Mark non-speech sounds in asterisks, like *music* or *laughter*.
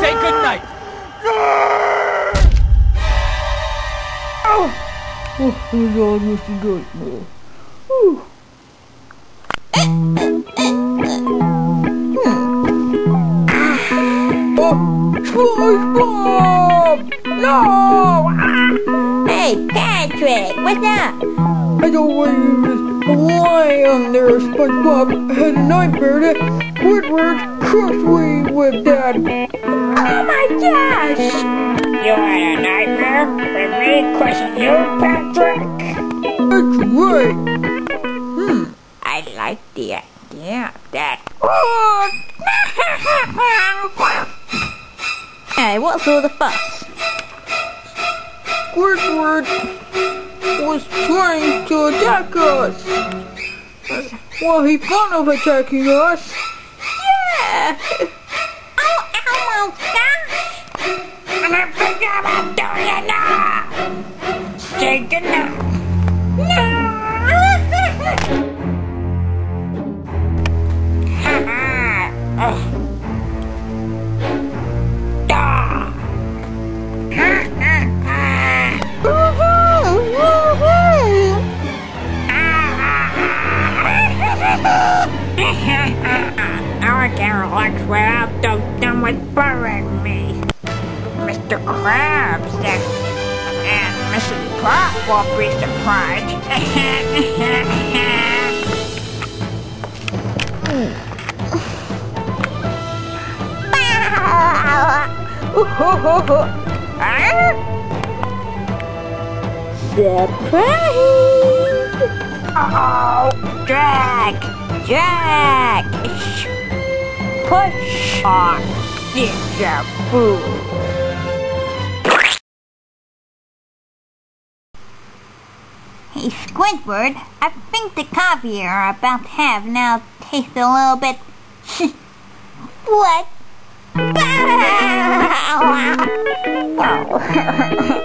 say goodnight. Oh, he's almost a nightmare. Whew. Oh, SpongeBob! No! Hey, Patrick, what's up? I don't want you to lie on there, SpongeBob. Had a nightmare that Squidward crushed me with that. Oh my gosh! You had a nightmare with me crushing you, Patrick? That's right. Hmm, I like the idea of that. *laughs* Hey, what's all the fuss? Squidward was trying to attack us. Well, he thought of attacking us. Yeah! Oh, Elmo, gosh! And I'm thinking about doing it now. Say goodnight. Can't relax without those done with burying me. Mr. Krabs and, and Mrs. Pot will be surprised. *laughs* *laughs* Surprise! Oh, drag, drag, push on, deja vu. Hey, Squidward, I think the coffee you're about to have now tastes a little bit... *laughs* what? *laughs* *laughs*